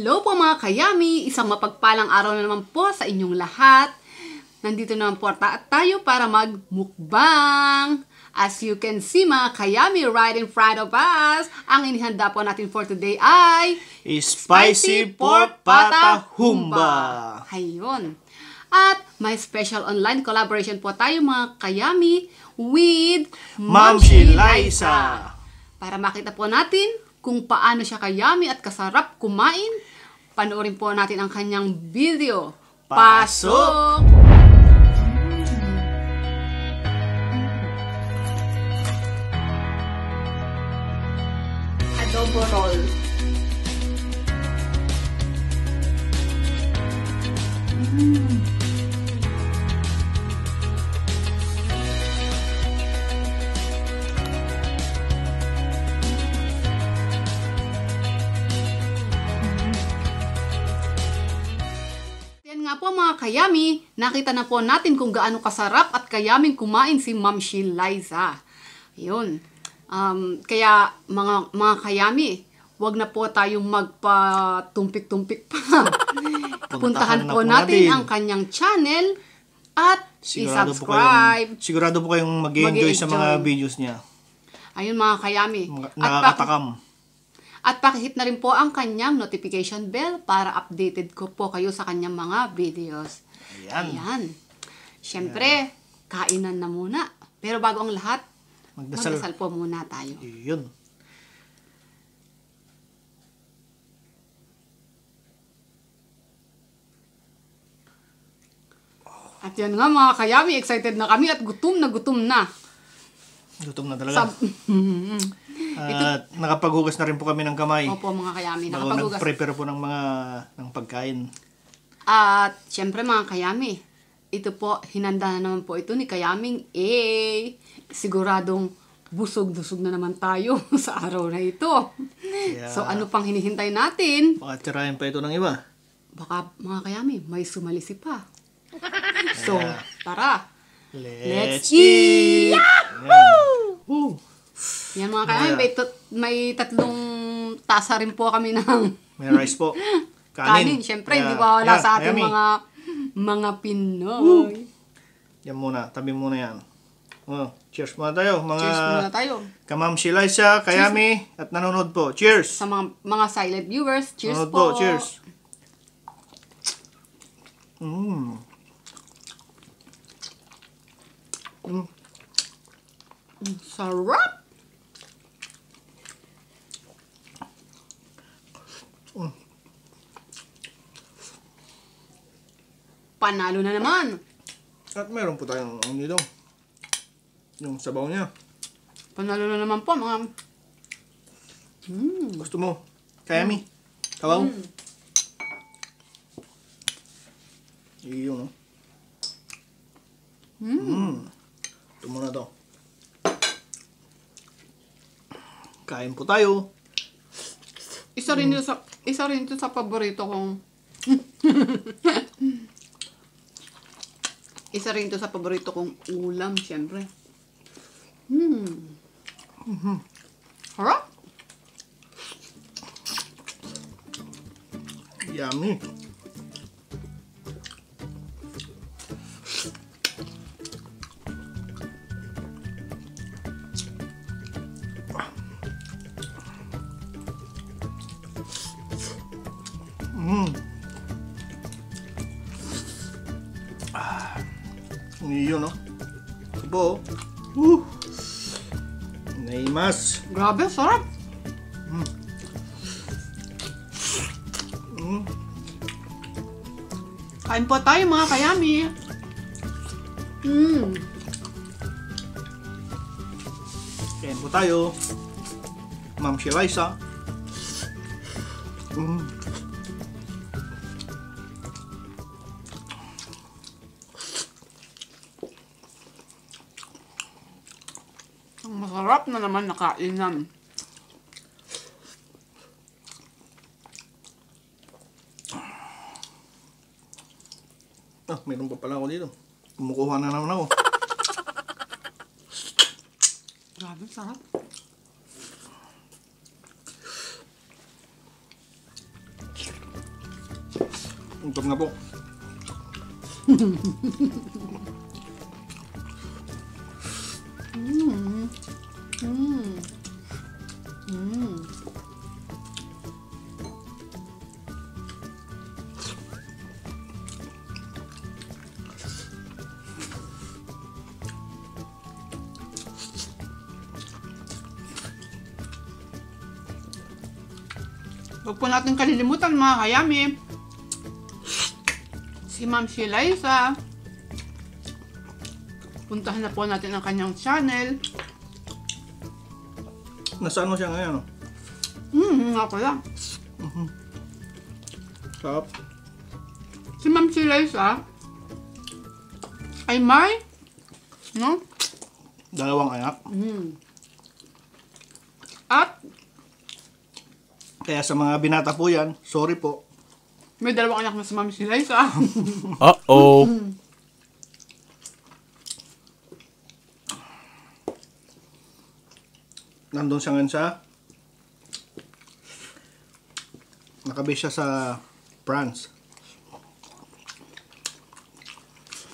Hello po mga kayami! Isang mapagpalang araw na naman po sa inyong lahat. Nandito naman po ta- tayo para magmukbang. As you can see mga kayami right in front of us, ang inihanda po natin for today ay Spicy pork pata humba. Ayun. At may special online collaboration po tayo mga kayami with Ma'am Liza. Para makita po natin kung paano siya kayami at kasarap kumain, panoorin po natin ang kanyang video. Pasok! Adobo roll. Yan nga po mga kayami, nakita na po natin kung gaano kasarap at kayaming kumain si Ma'am Liza. Ayun. Um, kaya mga mga kayami, wag na po tayong magpatumpik-tumpik pa. Puntahan po po natin natin. ang kanyang channel at Sigurado po i-subscribe. kayong, sigurado po kayong mag-enjoy sa mga videos niya. Ayun mga kayami. Mga- Nakakatakam. at pakihit na rin po ang kanyang notification bell para updated ko po kayo sa kanyang mga videos. Ayan. Ayan. Siyempre, kainan na muna. Pero bago ang lahat, Magdasal. magdasal po muna tayo. Yun. At yan nga mga kayami, excited na kami at gutom na gutom na. Gutom na talaga. Sab- At nakapaghugas na rin po kami ng kamay. Opo mga kayami, Bago nakapagugas. nag-prepare po ng mga ng pagkain. At syempre mga kayami, ito po, hinanda na naman po ito ni Kayaming A. Siguradong busog-busog na naman tayo sa araw na ito. Kaya- So ano pang hinihintay natin? Baka tirahin pa ito ng iba. Baka mga kayami, may sumalisi pa. So, tara. Let's, Let's eat! Ayan. Woo! Yan mga kayami, may, tat- may tatlong tasa rin po kami ng May rice po. kanin. Kanin. Siyempre, Kaya- hindi ba wala Ayan, sa ating yummy. mga mga Pinoy. Yan muna. Tabi muna yan. Oh, cheers muna tayo. Mga Cheers muna tayo. Kamam si Liza, Kayami, at nanonood po. Cheers! Sa mga mga silent viewers, cheers Nanonood po. po. Cheers! Mm. Sarap! Panalo na naman. At meron po tayong ano dito. Yung sabaw niya. Panalo na naman po mga... Mm. Gusto mo? Kayami? Sabaw? Iyon, no? Mm. Ito muna to. Kain po tayo. Isa rin ito sa isa rin ito sa paborito kong Isa rin ito sa paborito kong ulam, syempre. Hmm. Harap! Yummy. Yun, no? Po. Woo! Naimas. Grabe, sarap! Mm. Kain po tayo mga kayami. Mm. Kain po tayo. Ma'am si Liza. Mm. Na naman na kainan. Ah, meron pa pala ako dito. Kumukuha na naman ako. Grabe, sarap. Gutom na po. Huwag po natin kalilimutan mga kayami. Si Ma'am Sheila Isa. Puntahan na po natin ang kanyang channel. Nasaan mo siya ngayon? No? Hmm, nga pala. Sarap. Si Ma'am Sheila Isa ay may no? Dalawang anak. Hmm. At Kaya sa mga binata po yan, sorry po. may dalawang anak na si Ma'am Sheila Isa. Uh-oh. Nandun siya ngayon sa... Nakabase siya sa France.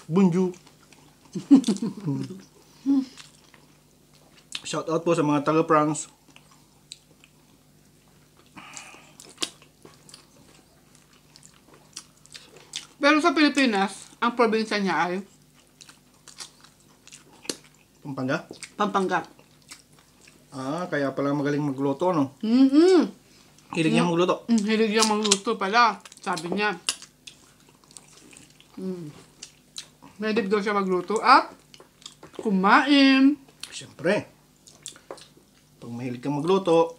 Bonjour. Shout out po sa mga taga France. Pero sa Pilipinas, ang probinsya niya ay Pampanga. Pampanga. Ah, kaya pala magaling magluto, no? Mm-hmm. Hilig niya magluto. Mm, hilig niya magluto pala, sabi niya. Mm. Mahilig daw siya magluto at kumain. Siyempre. Pag mahilig kang magluto,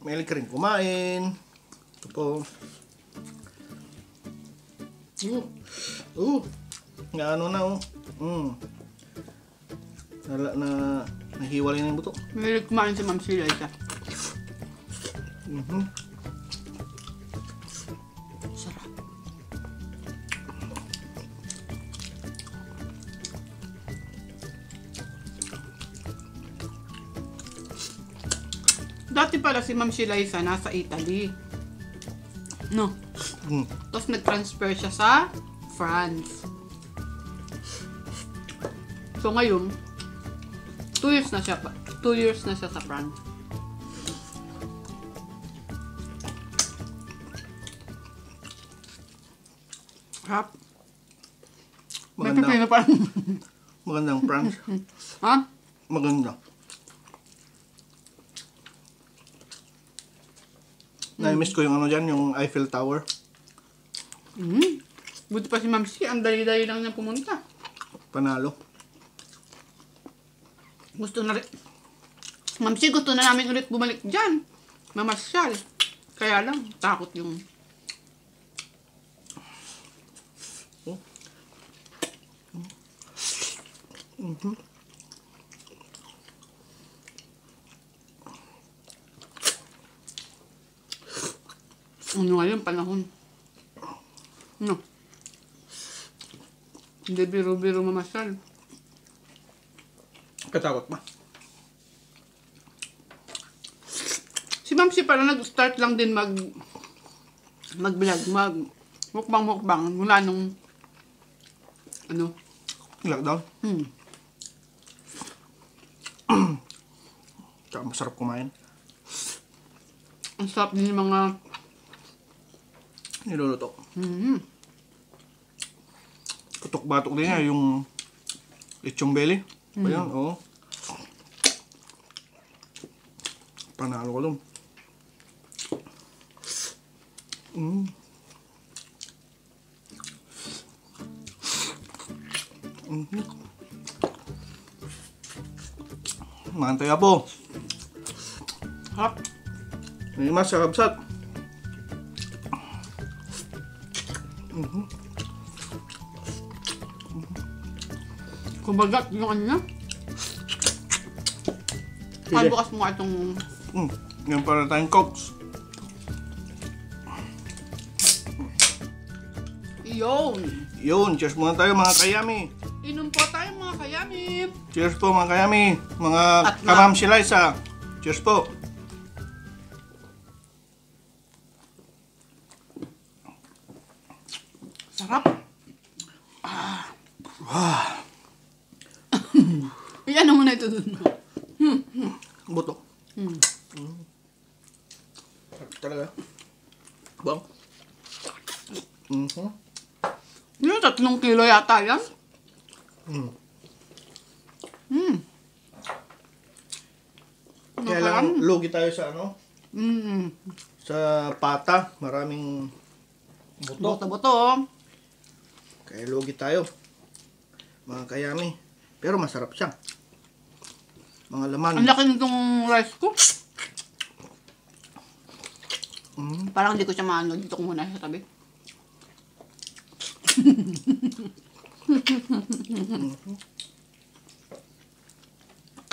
mahilig ka rin kumain. Ito po. Uh, uh, nga ano na oh. Mm. Nala, na, nahiwalay na yung buto. Mahilig kumain si Ma'am Sheila isa. Mhm. Sarap. Dati pala si Ma'am Sheila isa nasa Italy. No. Mm. Tapos nag-transfer siya sa France. So ngayon, 2 years na siya pa. 2 years na siya sa France. Harap. May pipino pa. Magandang France. ha? Maganda. Na-miss ko yung ano dyan, yung Eiffel Tower. Mm. Buti pa si Ma'am C. Ang dali-dali lang niya pumunta. Panalo. Gusto na rin. Ma'am C, gusto na namin ulit bumalik dyan. Mamasyal. Kaya lang, takot yung... Ano nga yung panahon? No. Hindi biro-biro mamasyal. Katakot ba? Si Ma'am si parang nag-start lang din mag mag-vlog, mag mukbang-mukbang mula nung ano, Lockdown. hmm, Tsaka masarap kumain. ang sarap din yung mga Niluluto. hmm, Kutok-batok din niya yung lechong belly. Ba yun? Oo. Panalo ko dun. Mm. Mhm. Mantay po. harap. May mas sa kabsat. Kumagat yung ano niya. Ay, bukas mo nga itong Mm. Yan para tayong cokes. iyon. Yun, cheers muna tayo mga kayami. Inom po tayo mga kayami. Cheers po mga kayami. Mga na- kamam si Liza. Cheers po. Sarap. Ah. Iyan mo na ito dun. Buto. Hmm. Mm. Talaga. Bang. Mhm. Yung tatlong kilo yata yan. Mm. Hmm. Kaya lang lugi tayo sa ano, Mm. sa pata, maraming buto. Boto-boto. Kaya lugi tayo. Mga kayami. Pero masarap siya. Mga laman. Ang laki nitong rice ko. Mm. Parang hindi ko siya maano. Dito ko muna sa tabi.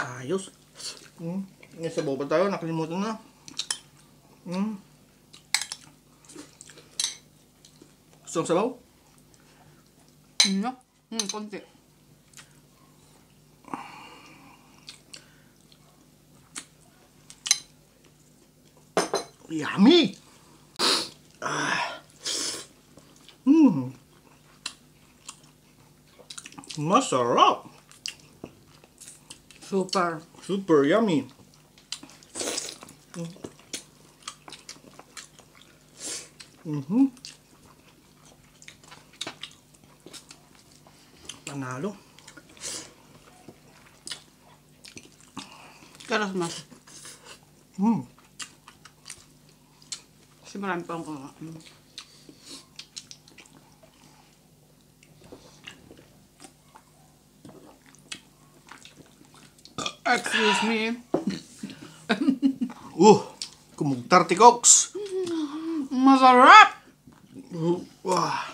Ayos. Mm. Yung sabaw pa tayo, nakalimutan na. Mm. Gusto いいなうんこっち。やみうん。マサラスーパースーパーヤミうん、うん。Panalo. Karas mas. Mm. Kasi marami pa akong kakain. Excuse me. Uh, kumugtar ti Cox. Masarap! Uh, wah.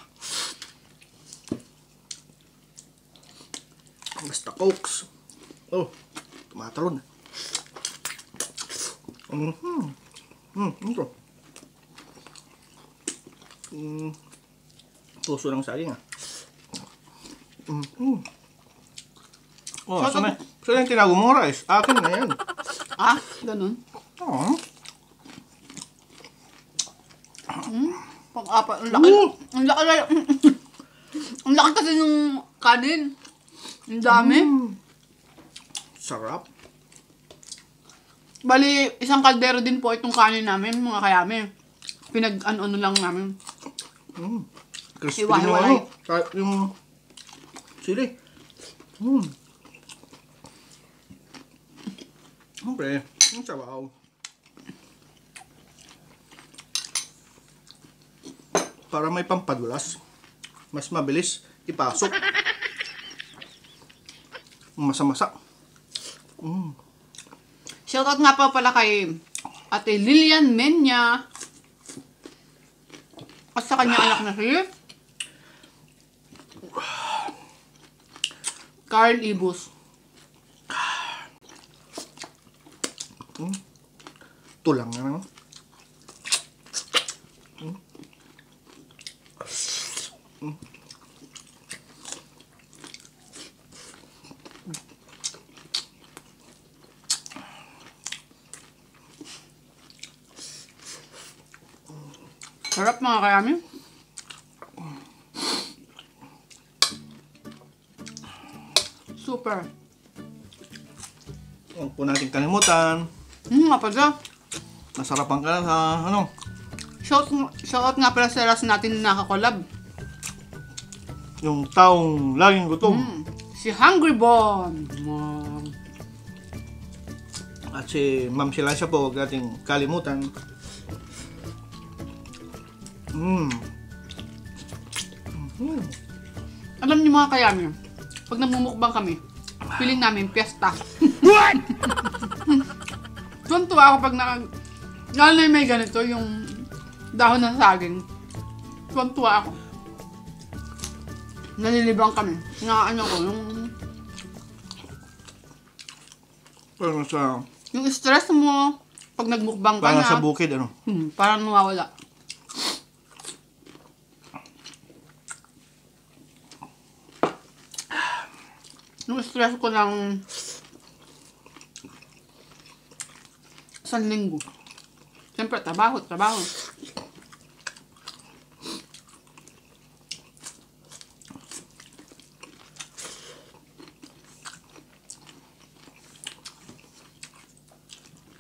Cox. Oh, tumatalon. Mm-hmm. Mm, ito. Mm. Puso ng saging ah. Mm-hmm. Oh, Sarap. saan na, saan yung tinago mong rice? Akin na yan. Ah, ganun. Oh. Pang-apat. Ang laki. Oo. Ang laki. ang laki kasi ng kanin. Ang dami. Sarap. Bali, isang kaldero din po itong kanin namin, mga kayami. Pinag-ano lang namin. Mm. Crispy yung ano, kahit yung sili. Mm. Siyempre, yung sabaw. Para may pampadulas. Mas mabilis ipasok. Masa-masa. Mm. Shoutout nga pa pala kay Ate Lilian Menya. At sa kanyang anak na si Carl Ibus. Tulang na naman. Sarap mga kayami. Super. Huwag po natin kalimutan. Hmm, nga pala. Nasarapan ka na sa ano, Shout, shoutout nga pala sa last natin na nakakolab. yung taong laging gutom. Hmm, si Hungry Bon. Wow. At si Ma'am Silasha po, huwag nating kalimutan. Mm. Mm. Alam niyo mga kayami, pag namumukbang kami, feeling namin piyesta. What? Tuntua ako pag naka... Lalo na may ganito, yung dahon ng saging. Tuntua ako. Nalilibang kami. Nga ano ko, yung, Parang sa, yung stress mo, pag nagmukbang ka parang na, sa bukid, ano. hmm, parang nawawala. Yung stress ko ng isang linggo. Siyempre, trabaho, trabaho.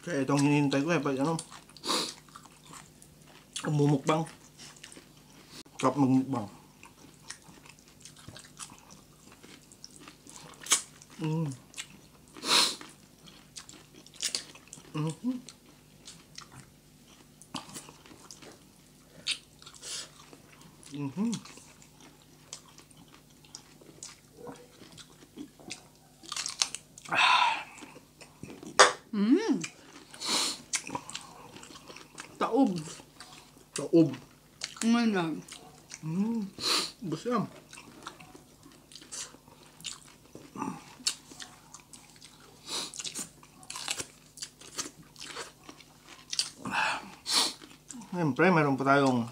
Kaya itong hinihintay ko eh, pag ano, umumukbang. Kap magmukbang. Mm. Mhm. Mhm. Taob. Taob. Ngayon lang. Mm. Bus yan. Siyempre, meron pa tayong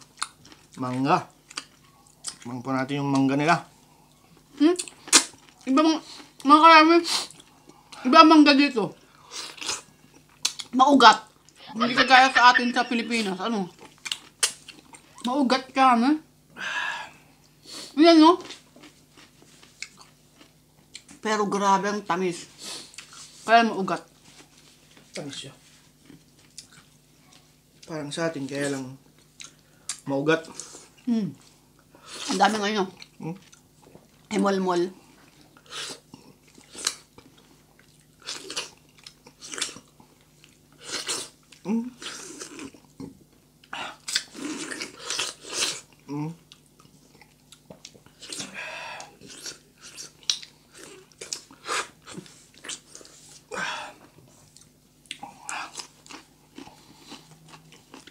mangga. Mang po natin yung mangga nila. Hmm? Iba mga, mga karami, iba ang mangga dito. Maugat. Hindi kagaya sa atin sa Pilipinas. Ano? Maugat ka, ano? Yan, no? Pero grabe ang tamis. Kaya maugat. Tamis siya. Parang sa atin, kaya lang maugat. Hmm. Ang dami ngayon, no? Hmm? Emol-mol.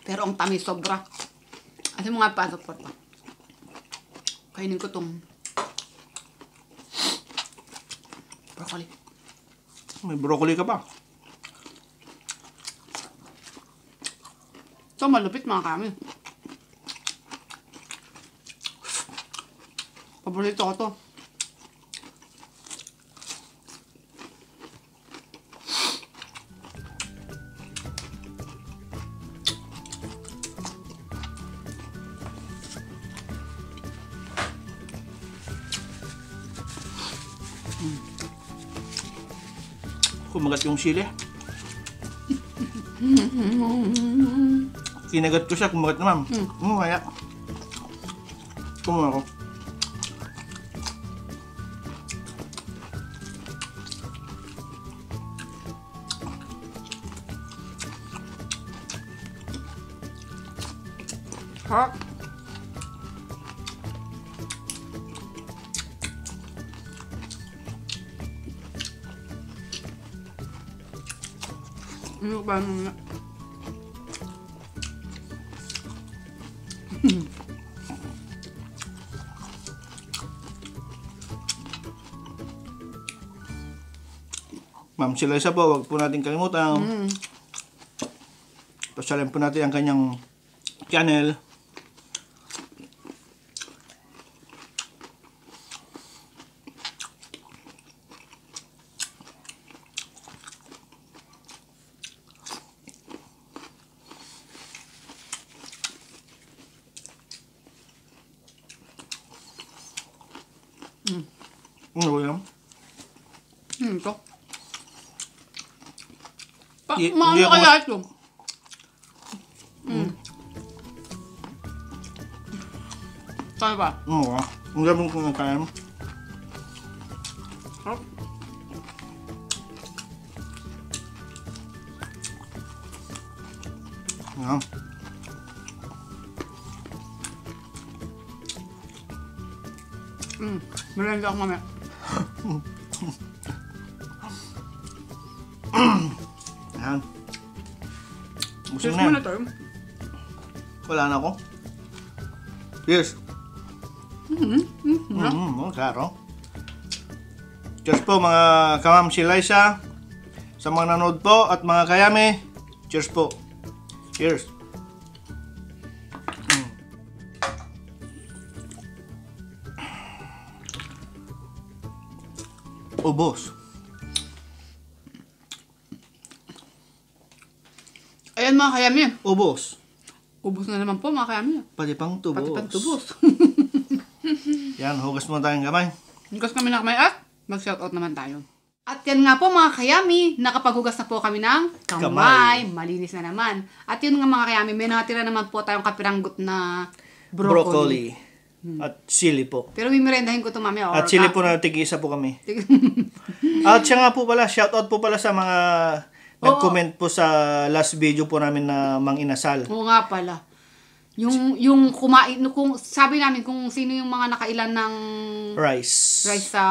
Pero ang tamis sobra. Kasi mga passport pa. Kainin ko tong broccoli. May broccoli ka pa. Ito malupit mga kami. Paborito ko to. Kumagat yung sili. Kinagat ko siya, kumagat naman. Hmm. Mm, kaya. Kumuha ko. Ano ba nung Ma'am sila isa po, wag po natin kalimutan. Mm. Pasalin po natin ang kanyang channel. Ano ba yan? Hmm, ito. Pa, Di- maano hindi ako kaya ito? Hmm. Kaya ba? Oo. ah. Ang gabong ko ng kaya mo. Harap. Yan. Hmm. Merenda ako mamaya. Yan. Busog Cheers na muna tayo. Wala na ako. Cheers. Mhm. Mhm. Mm, mm, klaro. Cheers po mga kamam si Liza. Sa mga nanood po at mga kayami. Cheers po. Cheers. Mm. Ayan mga kayami. Ubos. Ubus na naman po mga kayami. Pati pang tubos. Pati pang tubos. Yan, hugas mo tayong kamay. Hugas kami na kamay at mag-shoutout naman tayo. At yan nga po mga kayami, nakapaghugas na po kami ng kamay. Kamay. Malinis na naman. At yun nga mga kayami, may natira naman po tayong kapiranggot na broccoli. Broccoli. At chili po. Pero mimerendahin ko ito mamaya. or At chili ka- po na tig-isa po kami. At siya nga po pala, shoutout po pala sa mga nag-comment po sa last video po namin na Mang Inasal. Oo nga pala. Yung, yung kumain, kung sabi namin kung sino yung mga nakailan ng Rice. rice sa,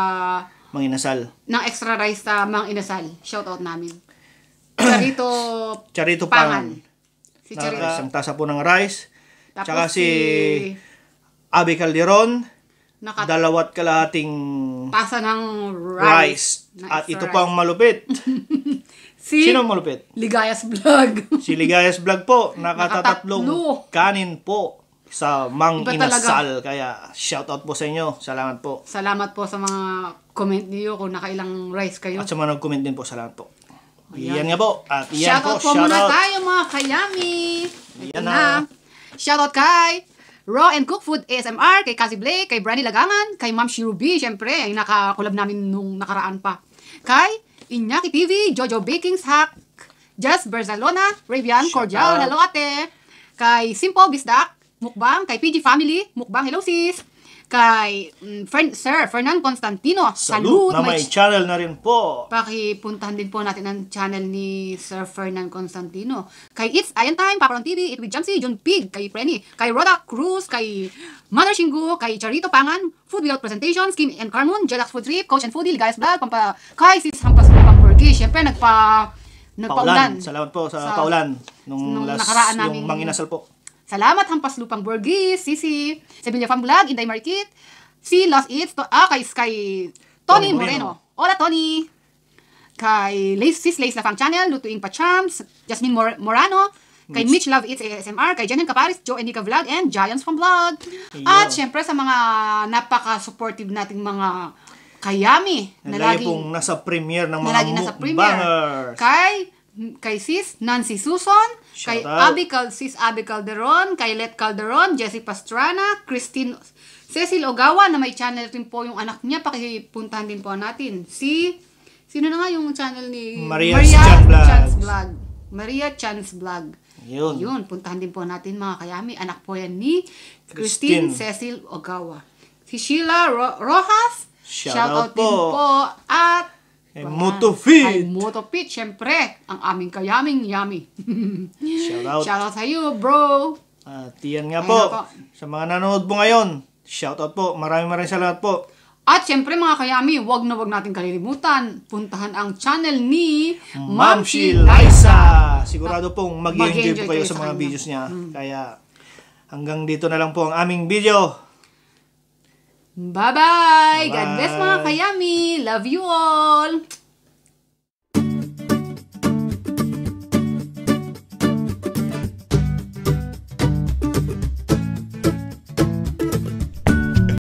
Mang Inasal. ng extra rice sa Mang Inasal. Shoutout namin. Charito Charito Pangan. Pangan. Si Charito. isang tasa po ng rice. Tapos Tsaka si Abi Calderon. naka- Dalawat kalahating tasa ng rice. rice. At ito rice. po ang malupit. Si Sino malupit? Ligayas Vlog. Si Ligayas Vlog po, nakatatatlong Nakatatlo. kanin po sa Mang Iba Inasal. Kaya shoutout po sa inyo. Salamat po. Salamat po sa mga comment niyo kung nakailang rice kayo. At sa mga nag-comment din po, salamat po. Yan nga po. At yan Shoutout po, po muna shoutout. tayo mga kayami. Ito na. na. Shoutout kay Raw and Cook Food ASMR, kay Cassie Blake, kay Brandy Lagangan, kay Ma'am Shirubi, syempre, ay nakakulab namin nung nakaraan pa. Kay Inyaki TV, Jojo Baking's Hack, Jess Berzalona, Ravian Cordial, hello ate. Kay Simple Bisdak, Mukbang, kay PG Family, Mukbang, hello sis. Kay mm, friend, Sir Fernan Constantino, Salute salute. na may channel na rin po. Pakipuntahan din po natin ang channel ni Sir Fernan Constantino. Kay It's Ayan Time, Paparon TV, It with Jamsi, Jun Pig, kay Frenny, kay Roda Cruz, kay Mother Shingu, kay Charito Pangan, Food Without Presentations, Kim and Carmon, Jelax Food Trip, Coach and Foodie, Guys Vlog, Pampa, kay Sis Hampas Pang Burgi. Siyempre, nagpa, Paulan. nagpaulan. Salamat po sa, Sa- paulan. Nung, nung last, nakaraan yung naming- Mang Inasal po. Salamat Hampas Lupang Burgis, Sisi, Sevilla Fam Vlog, Inday Marikit, si Lost Eats, to, ah, kay, kay Tony Tony, Moreno. Moreno. Hola Tony! Kay Lace, Sis Lace Lafang Channel, Lutuing Pa Champs, Jasmine Mor- Morano, kay Mitch Love Eats ASMR, kay Janen Caparis, Joe Nika Vlog, and Giants from Vlog. At Iyo. syempre sa mga napaka-supportive nating mga kayami na Na lagi pong nasa premiere ng na mga lagi nasa premiere. mukbangers. Kay kay sis Nancy Suson, kay Shout out. Abby Cal sis Abby Calderon, kay Let Calderon, Jessie Pastrana, Christine Cecil Ogawa na may channel rin po yung anak niya, pakipuntahan din po natin. Si Sino na nga yung channel ni Maria's Chan Vlogs. Chan's Vlog. Maria Chan's Vlog. Yun. Yun, puntahan din po natin mga kayami. Anak po yan ni Christine, Christine. Cecil Ogawa. Si Sheila Ro- Rojas, Shout shout out out din po. po. At Kay Wala. Motofit. Kay Motofit, syempre. Ang aming kayaming yummy. Shout out. Shout out sa iyo, bro. At yan nga Ayun po. na po. Sa mga nanonood po ngayon, shout out po. Maraming maraming salamat po. At syempre mga kayami, wag na wag natin kalilimutan. Puntahan ang channel ni Ma'am Shi Liza. Sigurado pong mag-enjoy Mag-enjoy po kayo kayo sa mga kanya. videos niya. Kaya hanggang dito na lang po ang aming video. Bye-bye. God bless mga kayami. Love you all.